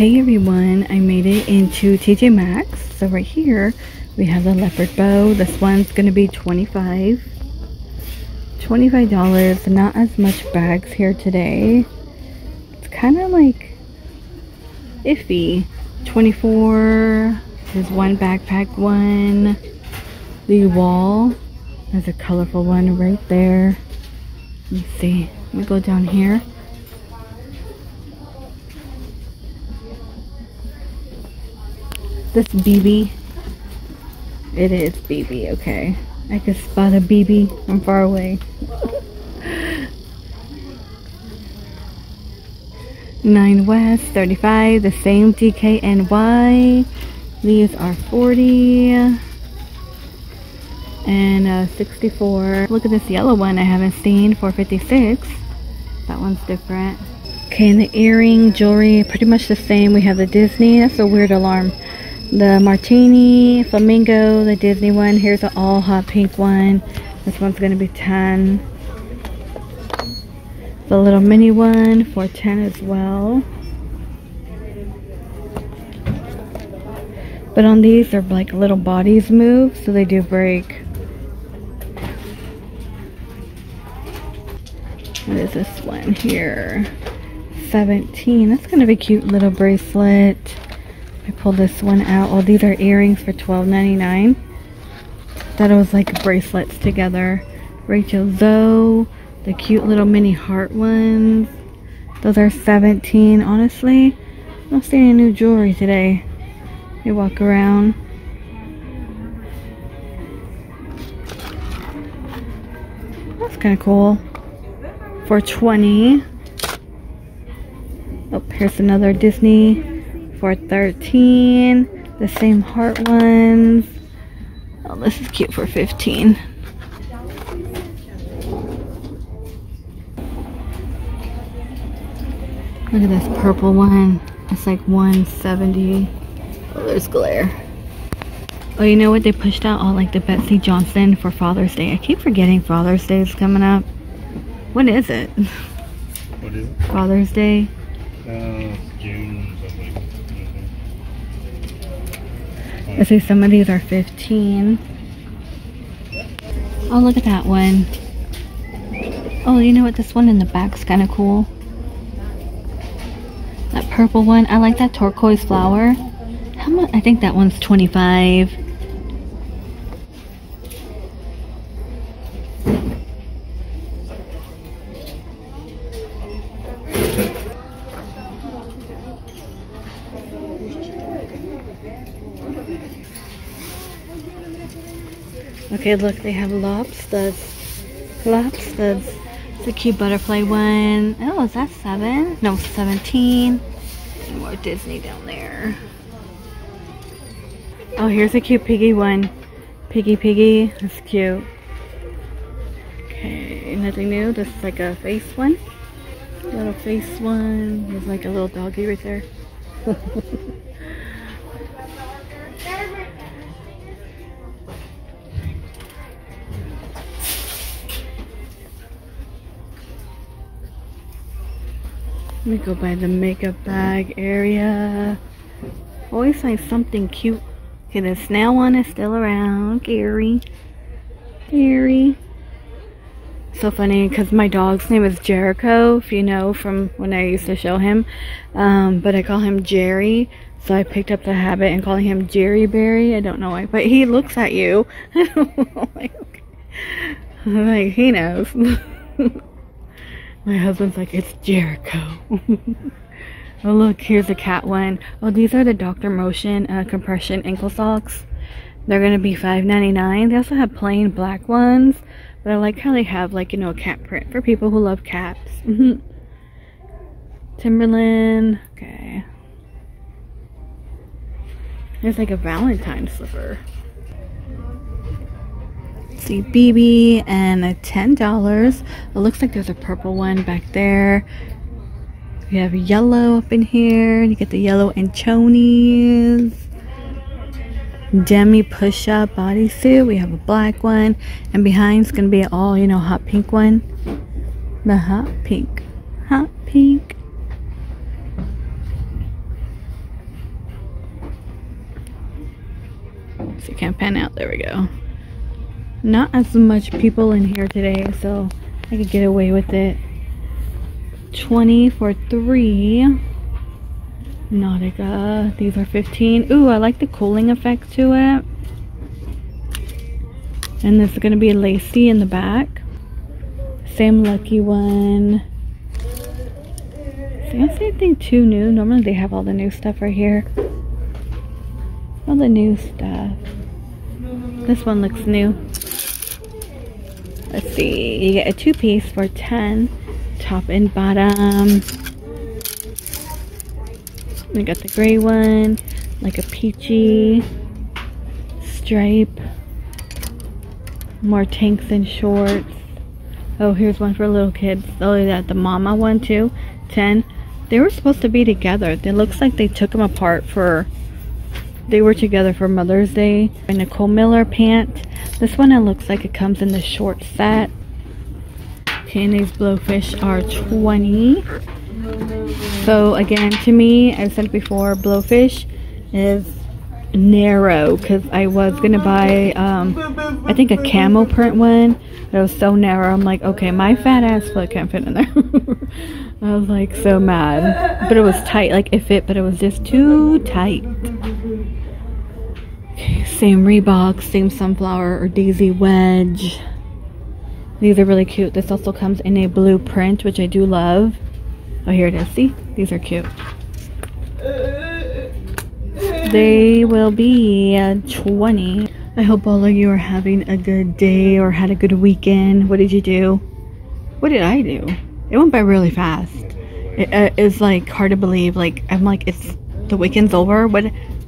Hey everyone, I made it into TJ Maxx. So right here, we have the leopard bow. This one's gonna be 25 $25. Not as much bags here today. It's kind of like iffy. 24 There's one backpack one. The wall. There's a colorful one right there. Let's see. Let me go down here. This BB. It is BB, okay. I can spot a BB from far away. Nine West, 35, the same DKNY. These are 40 and uh, 64. Look at this yellow one I haven't seen, 456. That one's different. Okay, and the earring, jewelry, pretty much the same. We have the Disney, that's a weird alarm the martini flamingo the disney one. Here's the all hot pink one. This one's gonna be 10 the little mini one for 10 as well. But on these they're like little bodies move so they do break. What is this one here? 17 that's gonna be cute little bracelet I pulled this one out. Oh, these are earrings for $12.99. Thought it was like bracelets together. Rachel Zoe, the cute little mini heart ones. Those are 17 Honestly, I'm not seeing new jewelry today. You walk around. That's kind of cool. For 20 Oh, here's another Disney for 13 the same heart ones. Oh this is cute for 15 look at this purple one. It's like 170 oh there's glare. Oh you know what? They pushed out all like the Betsey Johnson for Father's Day. I keep forgetting Father's Day is coming up. When is it? What is it? Father's Day? Uh, June I see some of these are 15. Oh, look at that one. Oh, you know what? This one in the back's kind of cool. That purple one. I like that turquoise flower. How much? I think that one's 25. Okay, look, they have lobsters. Lobsters. It's a cute butterfly one. Oh, is that seven? No, 17. more Disney down there. Oh, here's a cute piggy one. Piggy piggy. That's cute. Okay, nothing new. This is like a face one. Little face one. There's like a little doggy right there. Let me go by the makeup bag area. Always find something cute. Okay, the snail one is still around. Gary. Gary. So funny because my dog's name is Jericho, if you know from when I used to show him. Um, but I call him Jerry. So I picked up the habit and calling him Jerry Berry. I don't know why, but he looks at you. like, okay. like, he knows. My husband's like, it's Jericho. oh, look, here's a cat one. Oh, these are the Dr. Motion uh, compression ankle socks. They're going to be $5.99. They also have plain black ones. But I like how they have, like, you know, a cat print for people who love cats. Timberland. Okay. There's like a Valentine slipper see BB and a $10. It looks like there's a purple one back there. We have yellow up in here. You get the yellow anchovies. Demi push-up bodysuit. We have a black one. And behind's going to be all, you know, hot pink one. The hot pink. Hot pink. So you can't pan out, there we go. Not as much people in here today, so I could get away with it. 20 for three. Nautica. These are 15. Ooh, I like the cooling effect to it. And this is going to be a lacy in the back. Same lucky one. See, I don't see anything too new. Normally they have all the new stuff right here. All the new stuff. This one looks new. Let's see. You get a two-piece for 10. Top and bottom. We got the gray one. Like a peachy stripe. More tanks and shorts. Oh, here's one for little kids. Oh, that the mama one too. 10. They were supposed to be together. It looks like they took them apart for they were together for Mother's Day. A Nicole Miller pant. This one it looks like it comes in the short set. These blowfish are 20. So again, to me, I've said before, blowfish is narrow because I was gonna buy um I think a camel print one but it was so narrow I'm like okay my fat ass foot can't fit in there I was like so mad but it was tight like it fit but it was just too tight same Reebok same sunflower or daisy wedge these are really cute this also comes in a blue print which I do love oh here it is see these are cute they will be uh, 20. I hope all of you are having a good day or had a good weekend. What did you do? What did I do? It went by really fast. It, uh, like hard to believe. Like, I'm like, it's the weekend's over, but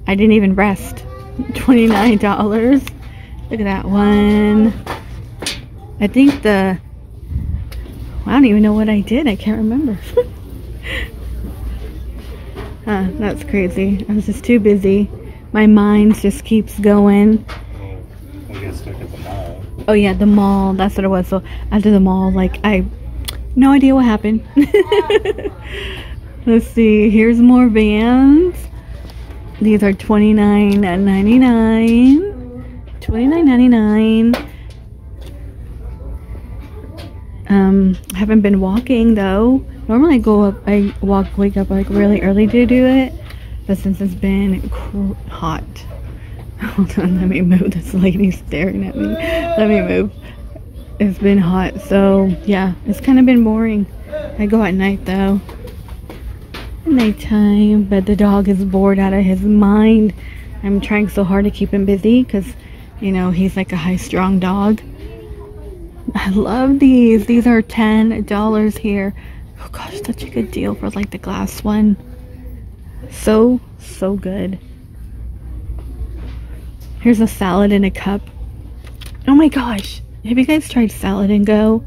I didn't even rest. $29. Look at that one. I think the, I don't even know what I did. I can't remember. Huh, that's crazy. I was just too busy. My mind just keeps going. Oh, we'll get stuck at the mall. Oh yeah, the mall. That's what it was. So after the mall, like I, no idea what happened. Let's see. Here's more Vans. These are twenty nine ninety nine. Twenty nine ninety nine. Um, haven't been walking though. Normally I go up, I walk, wake up like really early to do it. But since it's been hot. Hold on, let me move. This lady's staring at me. Let me move. It's been hot, so yeah, it's kind of been boring. I go at night though. Nighttime, but the dog is bored out of his mind. I'm trying so hard to keep him busy because, you know, he's like a high strong dog. I love these. These are $10 here. Oh gosh, such a good deal for like the glass one. So, so good. Here's a salad in a cup. Oh my gosh. Have you guys tried salad and go?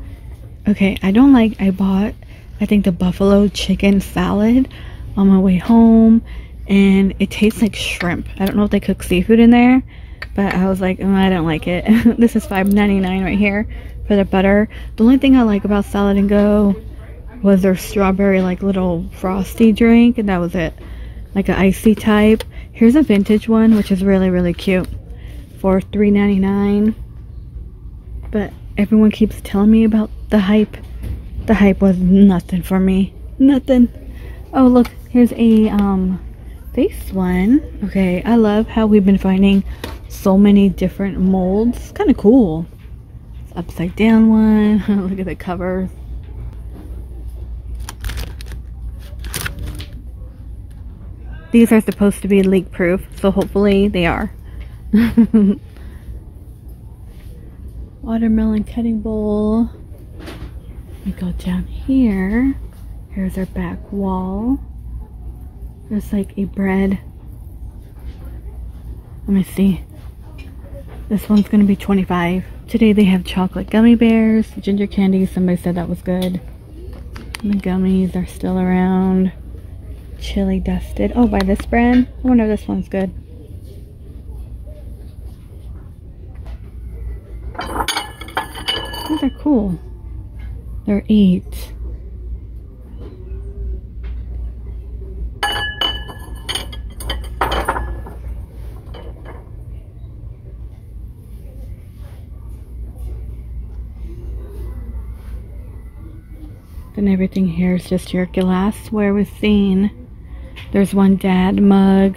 Okay, I don't like, I bought, I think the buffalo chicken salad on my way home. And it tastes like shrimp. I don't know if they cook seafood in there. But I was like, oh, I don't like it. this is $5.99 right here for the butter. The only thing I like about Salad and Go was their strawberry like little frosty drink and that was it. Like an icy type. Here's a vintage one which is really really cute for $3.99. But everyone keeps telling me about the hype. The hype was nothing for me. Nothing. Oh look, here's a um face one. Okay, I love how we've been finding so many different molds. Kind of cool. It's upside down one. Look at the cover. These are supposed to be leak proof, so hopefully they are. Watermelon cutting bowl. We go down here. Here's our back wall. There's like a bread. Let me see. This one's gonna be 25. Today they have chocolate gummy bears, ginger candy. Somebody said that was good. And the gummies are still around. Chili dusted. Oh, by this brand. I wonder if this one's good. These are cool. There eight. Then everything here is just your glassware with seen. There's one dad mug.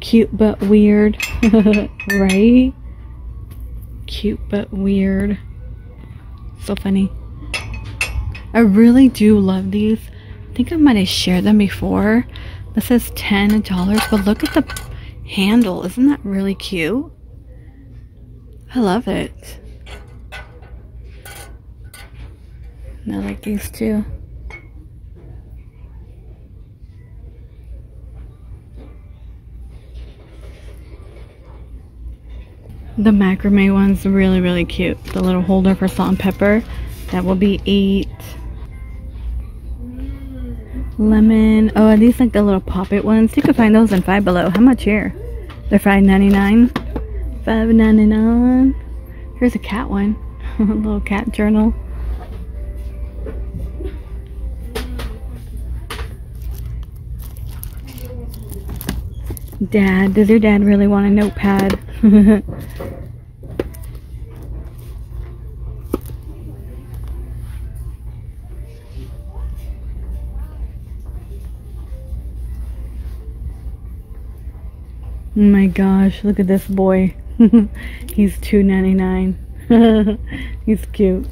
Cute but weird, right? Cute but weird. So funny. I really do love these. I think I might have shared them before. This says $10, but look at the handle. Isn't that really cute? I love it. And I like these too. The macrame one's really, really cute. The little holder for salt and pepper. That will be eight. Lemon. Oh, are these like the little pop-it ones? You can find those in Five Below. How much here? They're five ninety nine. Five ninety nine. Here's a cat one. a little cat journal. Dad, does your dad really want a notepad? Oh my gosh, look at this boy. He's $2.99. He's cute.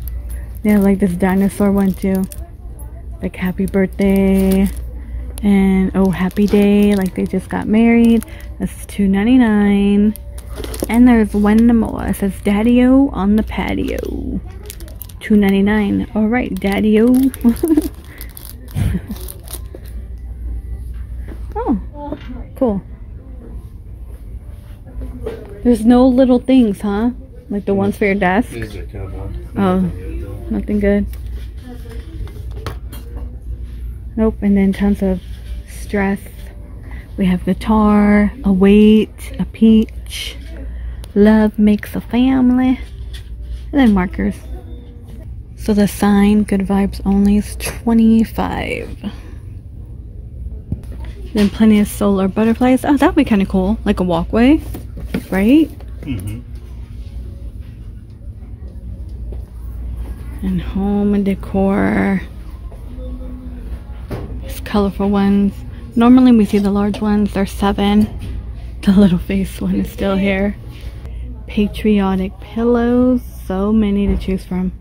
Yeah, like this dinosaur one too. Like happy birthday. And oh happy day. Like they just got married. That's 2.99 and there's one more. It says daddy-o on the patio. 2.99 all right daddy-o oh cool there's no little things huh like the ones for your desk These are a couple. Oh. nothing good Nope, and then tons of stress. We have guitar, a weight, a peach, love makes a family, and then markers. So the sign, good vibes only, is 25. Then plenty of solar butterflies. Oh, that'd be kind of cool. Like a walkway, right? Mm-hmm. And home and decor. These colorful ones. Normally we see the large ones, they're seven. The little face one is still here. Patriotic pillows, so many to choose from.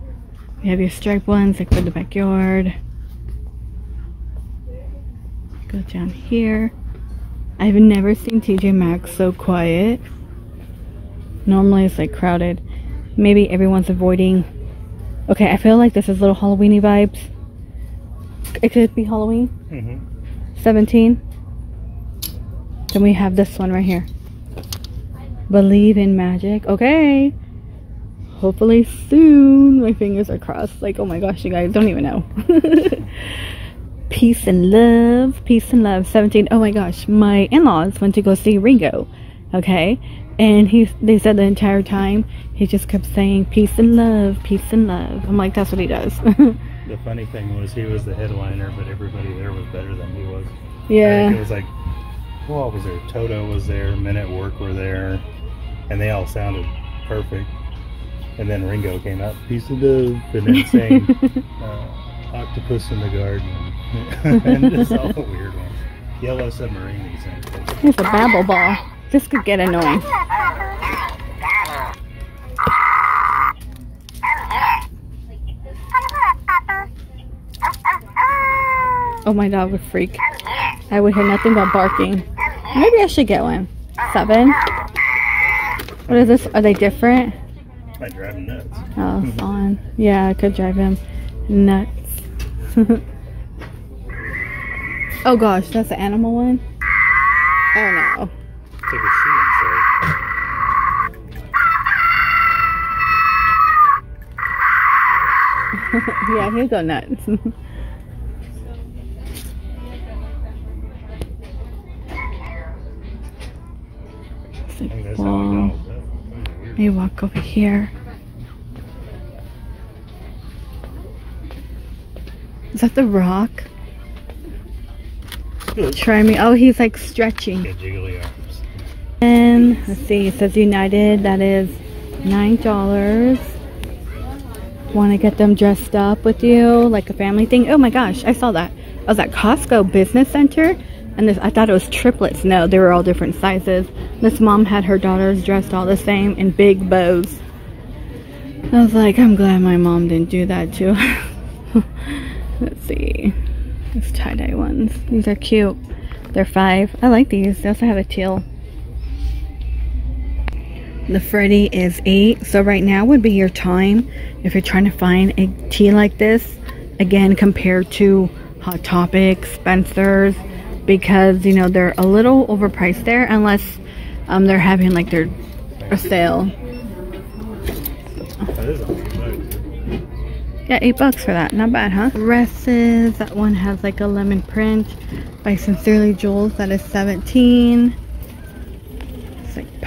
We have your striped ones like for the backyard. Go down here. I've never seen TJ Maxx so quiet. Normally it's like crowded. Maybe everyone's avoiding. Okay, I feel like this is little Halloweeny vibes. It could be Halloween. Mm-hmm. 17. Then we have this one right here. Believe in magic. Okay. Hopefully soon. My fingers are crossed. Like, oh my gosh, you guys don't even know. Peace and love. Peace and love. 17. Oh my gosh. My in-laws went to go see Ringo. Okay. And he, they said the entire time, he just kept saying peace and love, peace and love. I'm like, that's what he does. The funny thing was he was the headliner, but everybody there was better than he was. yeah it was like, who all was there? Toto was there, Men at Work were there, and they all sounded perfect. And then Ringo came out, peace and love, and then sang uh, Octopus in the Garden. and just all the weird ones. Yellow Submarine he sang. Here's a babble ball. This could get annoying. Oh, my dog would freak. I would hear nothing but barking. Maybe I should get one. Seven. What is this? Are they different? Might drive him nuts. Oh, Fawn. Yeah, I could drive him nuts. oh gosh, that's the animal one? Oh no. Take a seat inside. yeah, he'll go nuts. I think that's how he Wow. goes. That's weird. Let me walk over here. Is that the rock? Try me. Oh, he's like stretching. And let's see, it says United. That is nine dollars. want to get them dressed up with you, like a family thing. Oh my gosh, I saw that. I was at Costco Business Center, and this, I thought it was triplets. No, they were all different sizes. This mom had her daughters dressed all the same in big bows. I was like, I'm glad my mom didn't do that too. Let's see. These tie-dye ones. These are cute. They're five. I like these. They also have a teal. The Freddy is eight. So right now would be your time if you're trying to find a tea like this. Again, compared to Hot Topic, Spencer's, because you know they're a little overpriced there unless um, they're having like their a sale. Yeah, eight bucks for that. Not bad, huh? Dresses. That one has like a lemon print by Sincerely Jules. That is 17.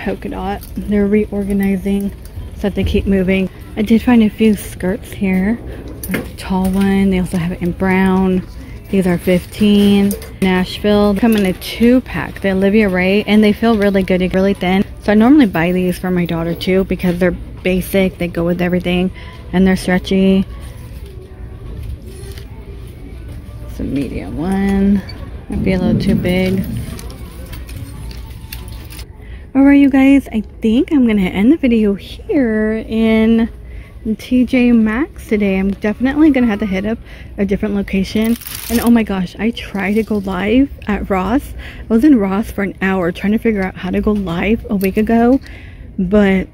Polka dot. They're reorganizing so that they keep moving. I did find a few skirts here. Tall one. They also have it in brown. These are 15. Nashville. Come in a two pack. The Olivia Ray. And they feel really good. They're really thin. So I normally buy these for my daughter too because they're basic. They go with everything. And they're stretchy. It's a medium one. Might be a little too big. Alright you guys, I think I'm going to end the video here in TJ Maxx today. I'm definitely going to have to hit up a different location. And oh my gosh, I tried to go live at Ross. I was in Ross for an hour trying to figure out how to go live a week ago. But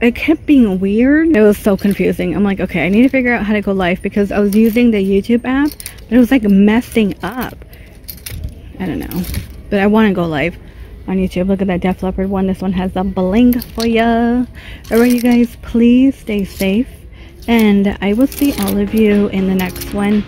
it kept being weird. It was so confusing. I'm like, okay, I need to figure out how to go live because I was using the YouTube app, but it was like messing up. I don't know. But I want to go live on YouTube. Look at that Def Leppard one. This one has a bling for ya. Alright, you guys, please stay safe. And I will see all of you in the next one.